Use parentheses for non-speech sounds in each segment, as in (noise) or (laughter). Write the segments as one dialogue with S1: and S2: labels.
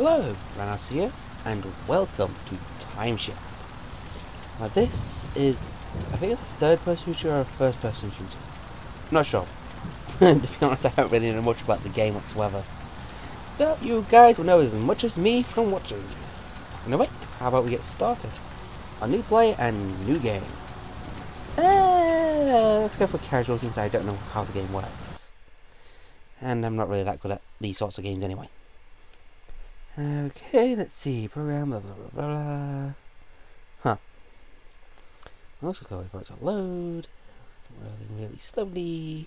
S1: Hello, Ranos here, and welcome to Timeshift. Now this is, I think it's a third-person shooter or a first-person shooter. I'm not sure. (laughs) to be honest, I don't really know much about the game whatsoever. So you guys will know as much as me from watching. Anyway, how about we get started? A new play and new game. Uh, let's go for casual since I don't know how the game works. And I'm not really that good at these sorts of games anyway. Okay, let's see. Program, blah, blah, blah, blah. Huh. Let's just go wait for it to load. Rolling really slowly.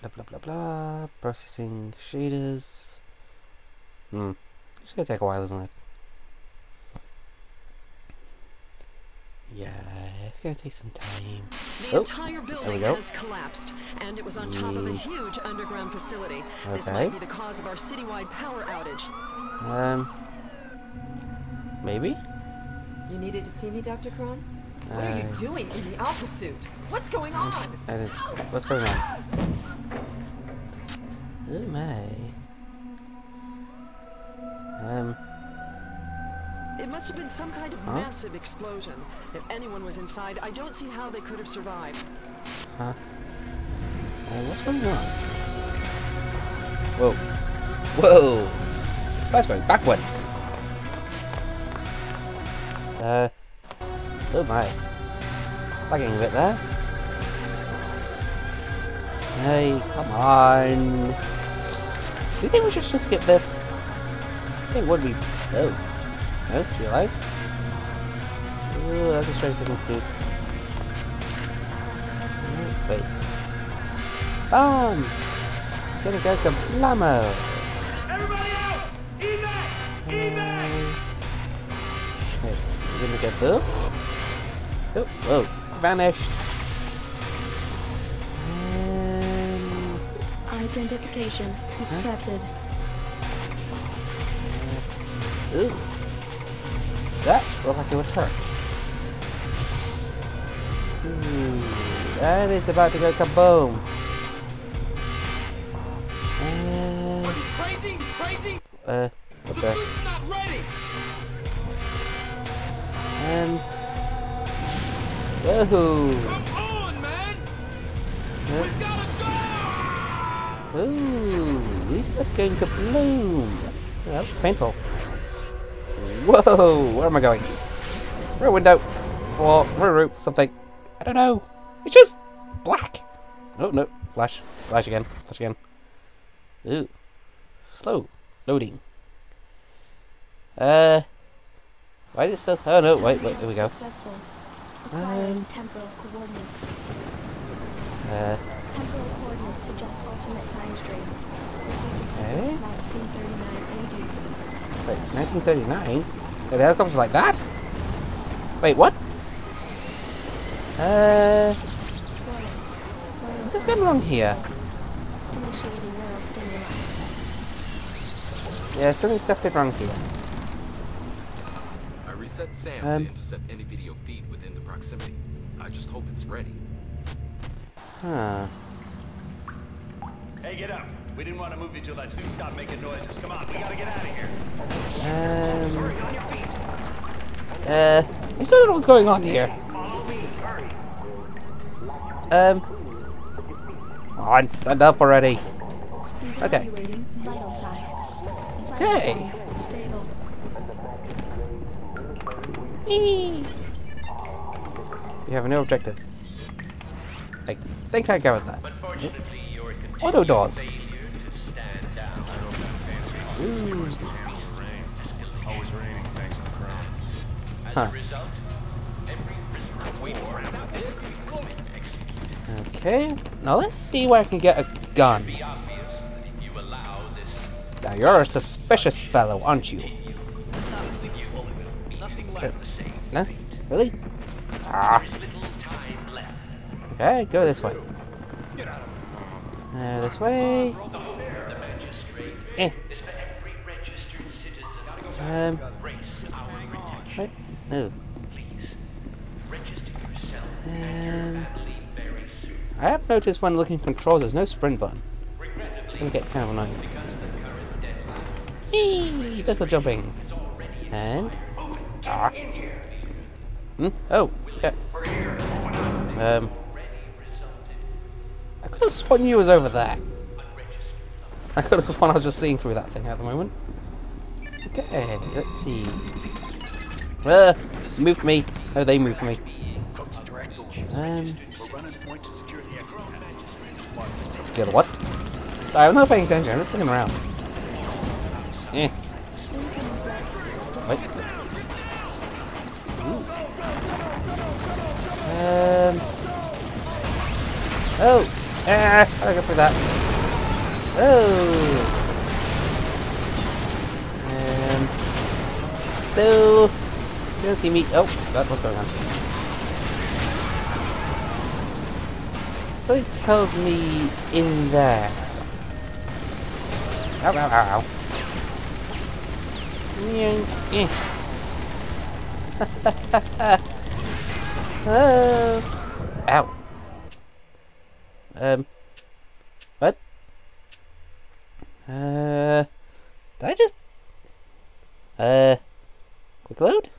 S1: Blah, blah, blah, blah. Processing shaders. Hmm. It's gonna take a while, isn't it? Yeah, it's gonna take some time.
S2: The
S1: Oh,
S2: entire building has collapsed, and it was on top of a huge underground facility. This might be the cause of our citywide power outage.
S1: Um. Maybe?
S3: You needed to see me, Dr. Krone?
S2: What are you
S1: Uh,
S2: doing in the alpha suit? What's going on?
S1: I didn't, what's going on? Oh my. Um.
S2: It must have been some kind of
S1: Huh?
S2: massive explosion. If anyone was inside, I don't see how they could have survived.
S1: Huh? Uh, what's going on? Whoa. Whoa! That's going backwards! Uh. Oh my. Lagging a bit there. Hey, come on! Do you think we should just skip this? I think would be. Oh. No? She alive? Ooh, that's a strange looking suit. Oh, Wait. Bomb! It's gonna go kablamo! Wait, is it gonna get boom? Oh, whoa, vanished. And
S4: Identification accepted.
S1: ooh, that looked like it would hurt. Ooh, it's about to go kaboom. And
S5: Crazy! Crazy!
S1: uh, what
S5: The
S1: the?
S5: Not!
S1: And whoa,
S5: Come on, man!
S1: Huh?
S5: We've gotta go!
S1: ooh, these started going kabloom. Oh, that was painful. Whoa, where am I going? Through a window, floor, through a roof, something. I don't know. It's just black. Oh no, flash, flash again, flash again. Ooh, slow loading. Uh, why is it still? Oh no, wait, wait, here we go.
S4: Successful.
S1: Um,
S4: temporal coordinates.
S1: Uh,
S4: Temporal coordinates suggest alternate time stream. Persistent
S1: Okay.
S4: 1939 AD.
S1: wait, 1939. The helicopter's like that? Wait, what? Uh, something's going wrong here.
S4: Initiating neural stimuli.
S1: Yeah, something's definitely wrong here.
S6: I reset SAM
S1: Um.
S6: to intercept any video feed within the proximity. I just hope it's ready.
S1: Huh.
S7: Hey, get up. We didn't want to move you till that suit stopped making noises. Come on, we gotta get out of here.
S1: Um,
S7: Hurry on your feet.
S1: uh, I still don't know what's going on here.
S7: Follow me. Hurry.
S1: Um, come on, stand up already. Okay.
S4: Evaluating vital.
S1: Okay. Whee! You have a new objective. I think I got that. Auto doors.
S8: failure to stand down.
S1: Ooh.
S7: Always raining, thanks to
S8: Krone.
S1: Huh.
S8: a result, every prisoner waiting around for this
S1: Okay, now let's see where I can get a gun.
S8: be obvious that if you allow this
S1: Now you're a suspicious fellow, aren't you? No? Really? Ah, okay, go this way. Uh, this way. Eh, um, this way.
S8: Please
S1: um. I have noticed when looking controls, there's no sprint button. It's gonna get kind of annoying. Whee! That's jumping. And. Ah. Hmm? Oh, yeah. Um. I could have sworn you was over there. I could have sworn I was just seeing through that thing at the moment. Okay, let's see. Uh, moved me. Oh, they moved me. Um,
S6: secure
S1: what? Sorry, I'm not paying attention. I'm just looking around. Eh. Wait. Um. Oh. Ah, I go through that. Oh. Um. No. Don't see me. Oh, God, what's going on? So Something tells me in there. Ow, ow, ow, ow. Yeah, (laughs) oh. Ow. Um. What? Uh. Did I just. Uh. Quick load?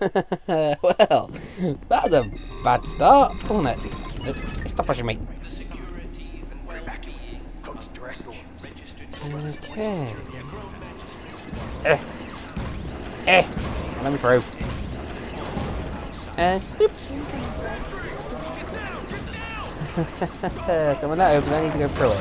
S1: (laughs) well, that was a bad start, wasn't it? Oh, Stop pushing me. Okay. Eh. Eh. Let me through. And boop.
S4: Threat.
S1: Uh, so when that opens, I need to go through it.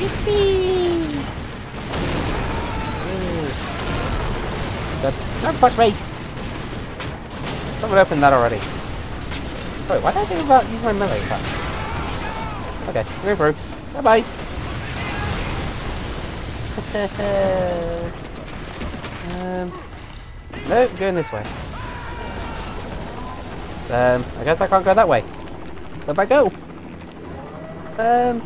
S1: Yippee! Don't, push me! Someone opened that already. Wait, why did I think about using my melee attack? Okay, going through. Bye bye. (laughs) um, no, it's going this way. Um, I guess I can't go that way. Where'd I go? Um.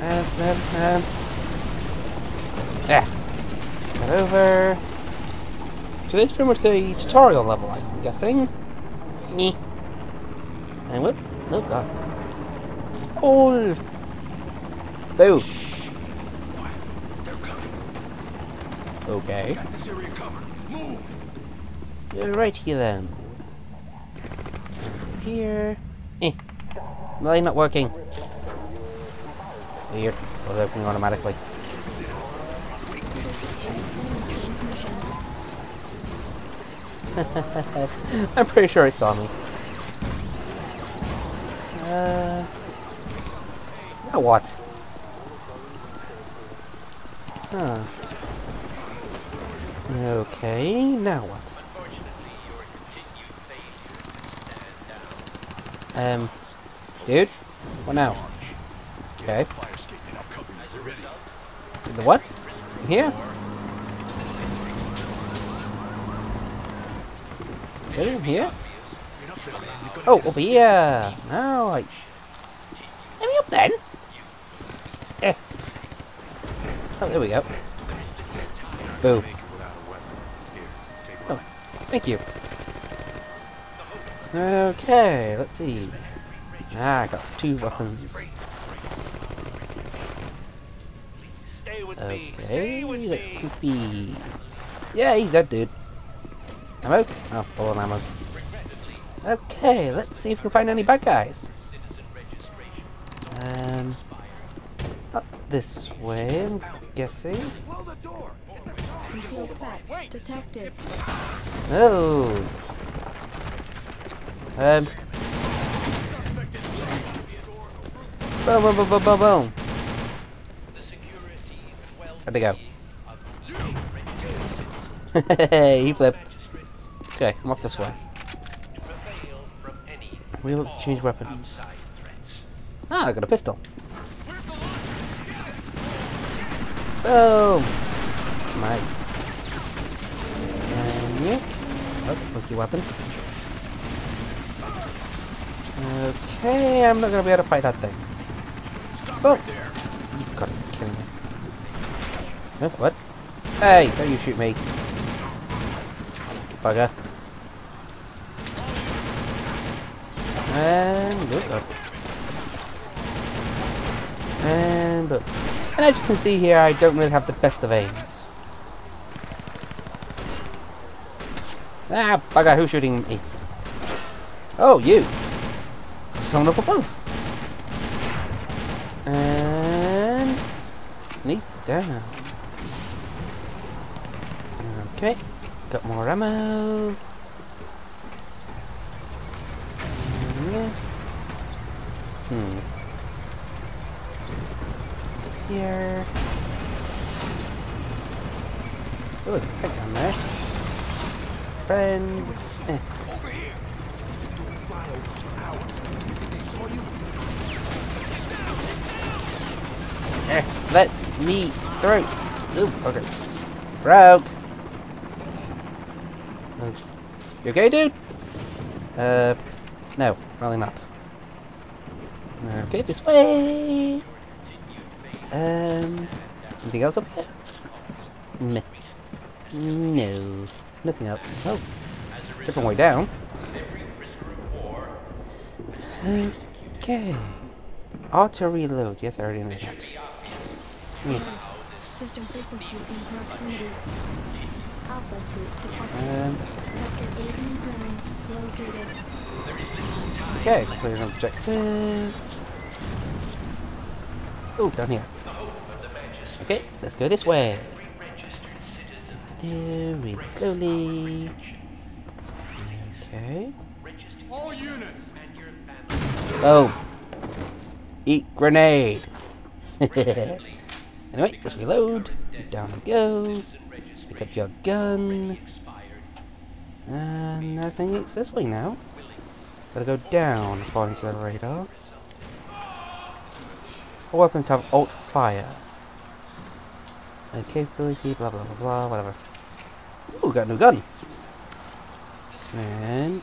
S1: Um, um, um. Yeah. Get over. So this is pretty much the tutorial level, I'm guessing. Nyeh. And whoop. Oh god. Oh! Boo. Okay.
S6: Got this area covered. Move.
S1: You're right here then. Here. Eh. Melee not working. Weird. Was opening automatically. (laughs) I'm pretty sure it saw me. Uh. Now what? Huh. Okay, now what? Um, dude, what now? Okay, the what? Here? Really, here? Oh, over here. Now I. Let me up then. Eh. Oh, there we go. Boo. Thank you. Okay, let's see. Ah, I got two weapons.
S7: Stay with me.
S1: Okay,
S7: Stay
S1: let's
S7: me.
S1: creepy. Yeah, he's dead, dude. Ammo? Oh, full on ammo. Okay, let's see if we can find any bad guys. Um, up this way, I'm guessing.
S6: Blow the door. Get the top.
S4: Concealed threat. Detected.
S1: Oh. Um. Boom, boom, boom, boom, boom, boom. Where'd they go? (laughs) he flipped. Okay, I'm off this way. We will change weapons. Ah, I got a pistol. Boom! My. And. That's a funky weapon. Okay, I'm not gonna be able to fight that thing. Boom! You gotta be kidding me. Huh, what? Hey, don't you shoot me. Bugger. And... Oh, God. And boom. And as you can see here, I don't really have the best of aims. Ah, bugger, who's shooting me? Oh, you! Someone up above. And... Knees down. Okay, got more ammo. Hmm. Here. Oh, there's a tank down there. Friend. Eh.
S6: Over here. You've been doing flyovers for hours. You think they saw you?
S1: Eh, let me through. Ooh, okay. Rogue. You okay, dude? Uh, no, probably not. Okay, this way. Um, anything else up here? Meh. No, nothing else. Oh, different way down. Okay. Auto reload. Yes, I already know that. Yeah.
S4: System frequency in proximity. Alpha suit detected.
S1: Um,
S4: Vector 89 located.
S1: okay, clear an objective. Oh, down here. Okay, let's go this way. Really slowly. Okay. Oh. Eat grenade. (laughs) anyway, let's reload. Down we go. Pick up your gun. And I think it's this way now. Gotta go down according to the radar. All weapons have alt fire. And capability, blah blah blah blah, whatever. Ooh, got new gun. And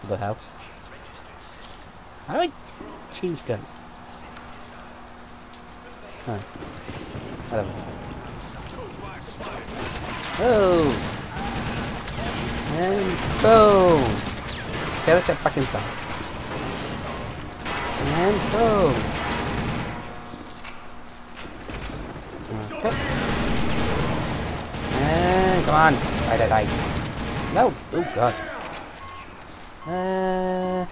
S1: what the hell? How do I change gun? Huh. Oh! And boom! Okay, let's get back inside. And boom! Okay. And come on! Die, die, die. No! Oh god. Uh,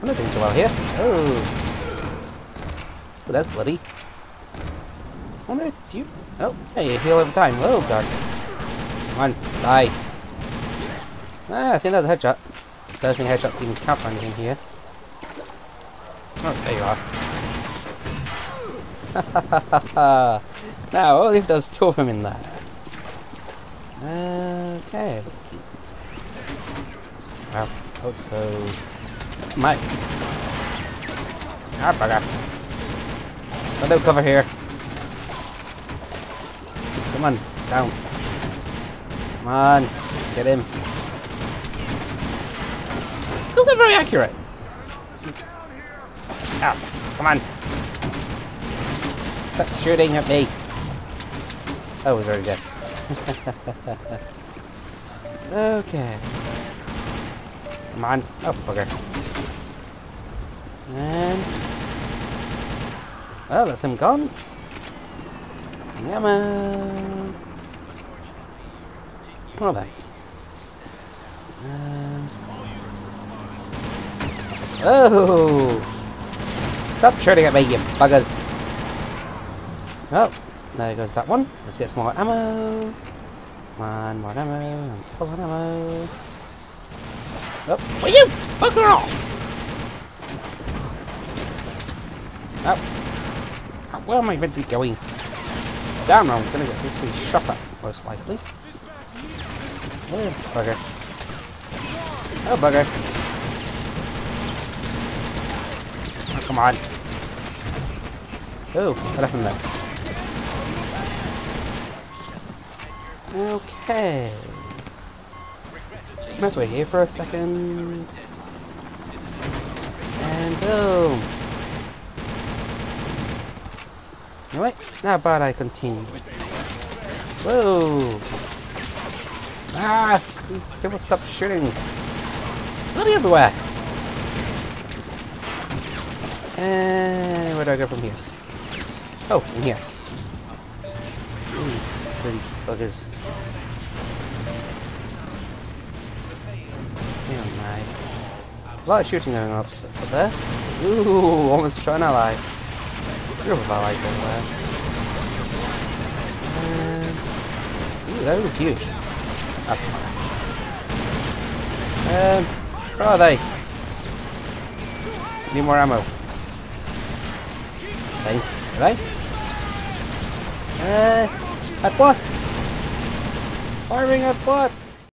S1: I'm not doing so well here. Oh. oh that's bloody. I wonder, do you... Oh, hey, you heal every time. Oh, God. Come on, die. Ah, I think that was a headshot. Don't think headshots even count for anything here. Oh, there you are. (laughs) now, only if there's two of them in there. Okay, let's see. Wow, oh, so... My... Ah, bugger. No cover here. Come on, down. Come on, get him. Skills are very accurate. Ah, come on. Stop shooting at me. Oh, he's already dead. Okay. Come on. Oh, bugger. And... Well, that's him gone. Ammo. Well then. Um, oh! Stop shooting at me, you buggers! Oh, there goes that one. Let's get some more ammo. Come on, more ammo. I'm full on ammo. Oh, will you bugger off? Oh. oh. Where am I meant to be going? Damn, I'm gonna get literally shot at, most likely. Oh, bugger. Oh, bugger. Oh, come on. Oh, what happened there? Okay. Let's wait here for a second. And boom. Anyway, how about I continue? Whoa! Ah! People stop shooting. Bloody everywhere! And where do I go from here? Oh, in here. Buggers. A lot of shooting going on up, up there. Ooh, almost shot an ally. Group of allies everywhere. Um, ooh, that was huge. Up. Um, where are they? Need more ammo. They, are they? Uh, at what? Firing at what?